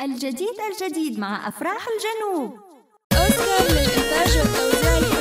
الجديد الجديد مع أفراح الجنوب. أوسكار للإنتاج والتوزيع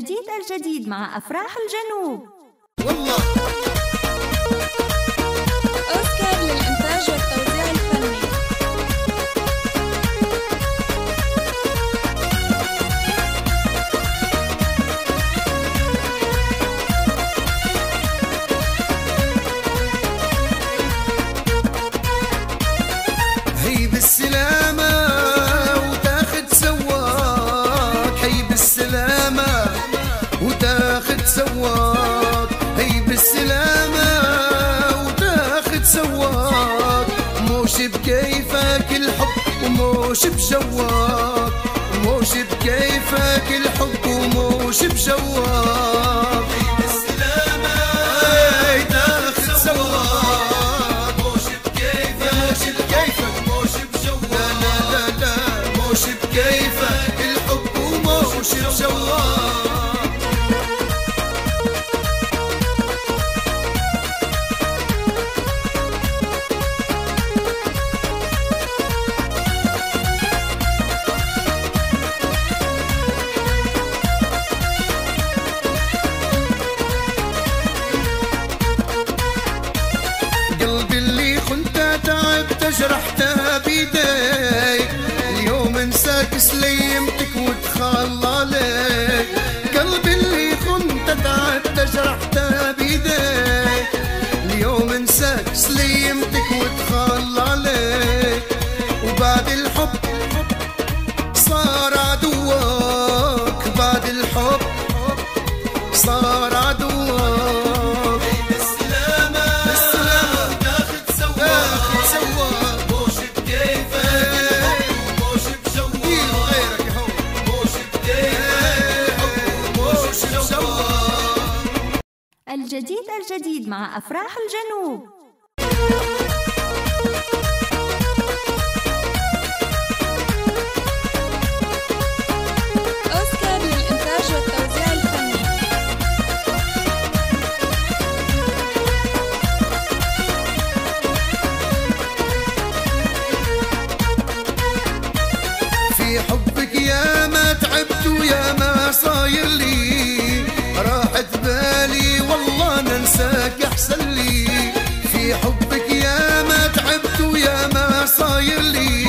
الجديد الجديد مع أفراح الجنوب. والله. أوسكار للإنتاج والتوزيع. موش بجواك موش بكيفك الحب وموش بجواك الجديد مع أفراح الجنوب. في حبك يا ما تعبت ويا ما صاير لي. صاير لي.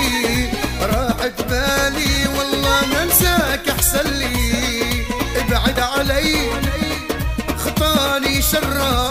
راحت بالي والله ما انساك أحسن لي. ابعد علي خطاني شرار.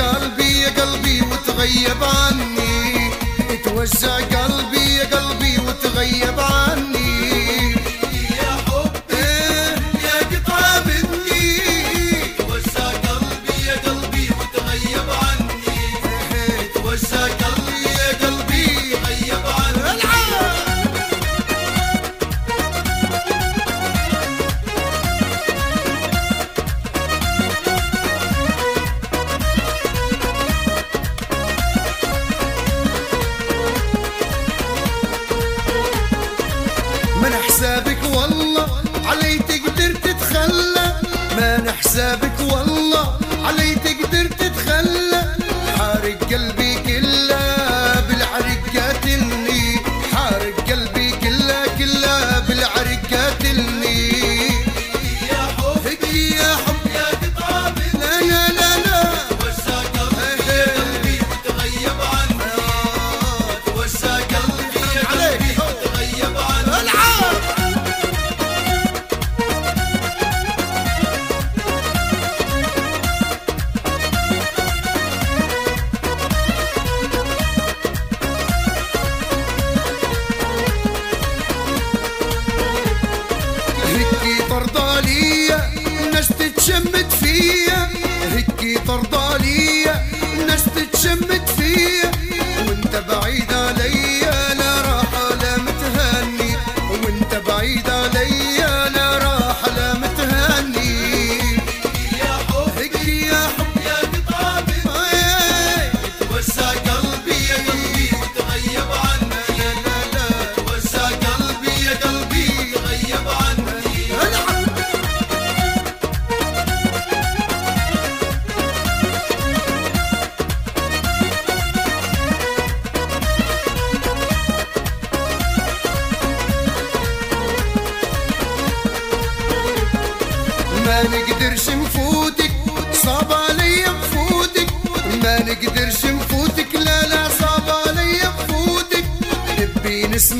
وتغيب عني اتوزع قلبي يا قلبي وتغيب عني. ما نحسابك والله علي تقدر تتخلى. ما نحسابك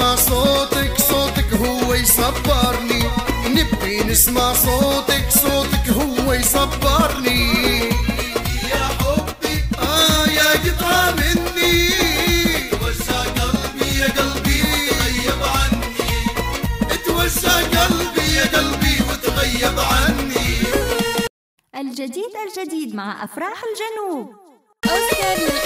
نسمع صوتك صوتك هو يصبرني. نبي نسمع صوتك صوتك هو يصبرني. يا حبي آه يا قطعة مني. توسع قلبي يا قلبي تغيب عني. توسع قلبي يا قلبي وتغيب عني. الجديد الجديد مع أفراح الجنوب. أوسكار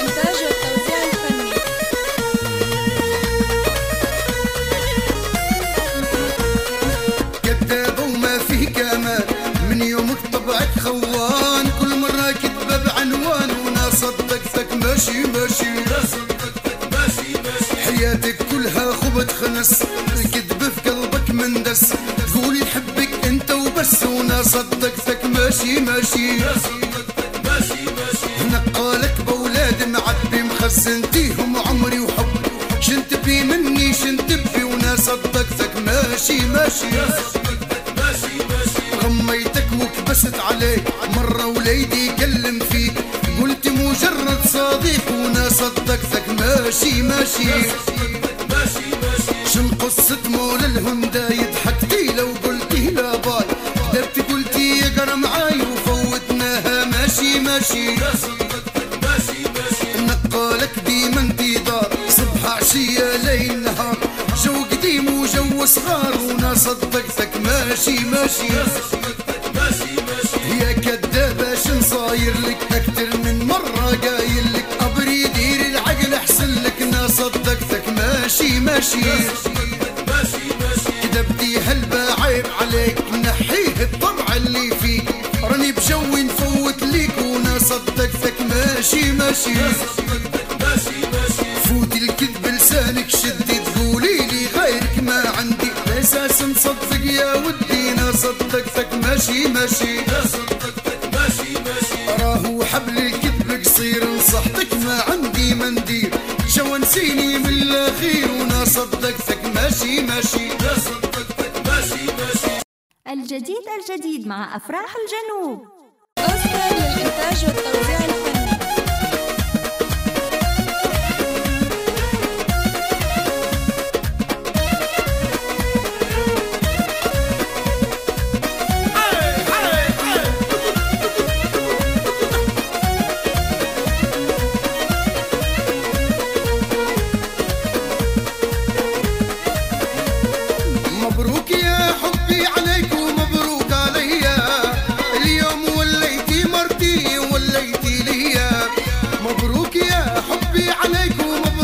من يومك طبعك خوان. كل مرة كذبة بعنوان وأنا صدقتك ماشي ماشي. ماشي ماشي حياتك كلها خبط خنس الكذب في قلبك مندس تقولي نحبك أنت وبس وأنا صدقتك ماشي ماشي. ماشي ماشي نقالك بولاد معبي مخزنتيهم عمري وحب. شنت بي مني شنت بي وأنا صدقتك ماشي ماشي. غميتك عليك. مرة وليدي كلم فيك. قلت مجرد صديق وأنا صدقتك ماشي ماشي. شن قصة مول الهندا ضحكتي لو قلتي لا باي. درتي قلتي اقرا معاي وفوتناها. ماشي ماشي. نقالك ديما انتظار. صبح عشية ليل نهار. جو قديم وجو صغار وأنا صدقتك ماشي ماشي. يا كدابة شن صاير لك؟ أكتر من مرة قايل لك أبري دير العقل أحسن لك أنا صدقتك. ماشي ماشي. كذبتي هلبة عيب عليك نحيه الطبع اللي فيك. راني بجوي نفوت ليك وأنا صدقتك. ماشي ماشي. ماشي ماشي. لا طقطق ماشي ماشي راهو حبل الكذب قصير نصحتك ما عندي مندير شو نسيني من الأخير وأنا صدقتك. ماشي ماشي. لا طقطق ماشي ماشي الجديد الجديد مع أفراح الجنوب. اصدر للانتاج والتوزيع الفني يا حبي عليكم